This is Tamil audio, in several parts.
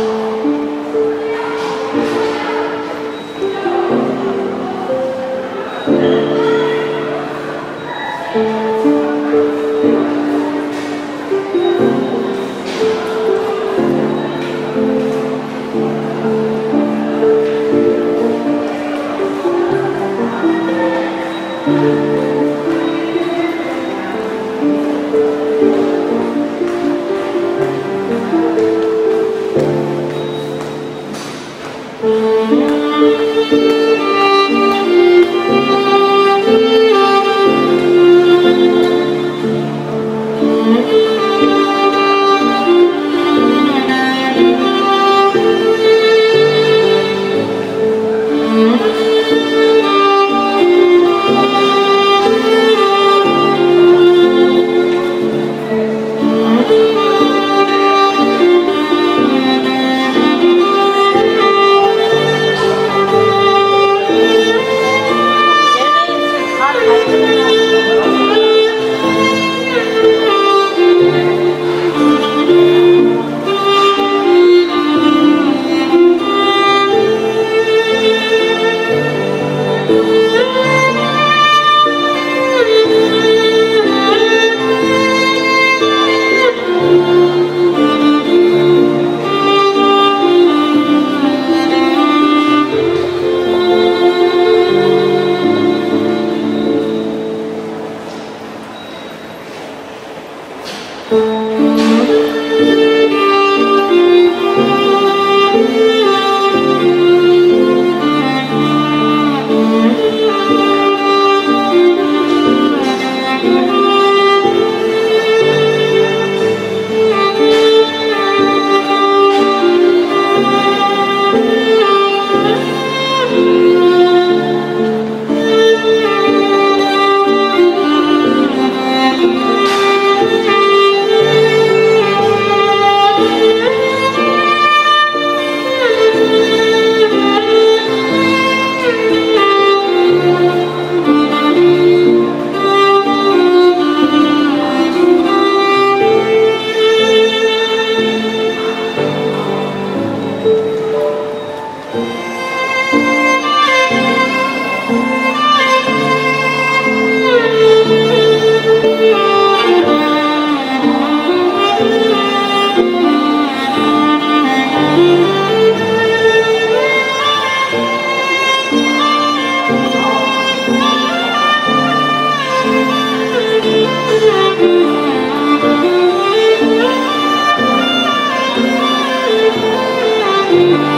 you. Mm-hmm.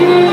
You.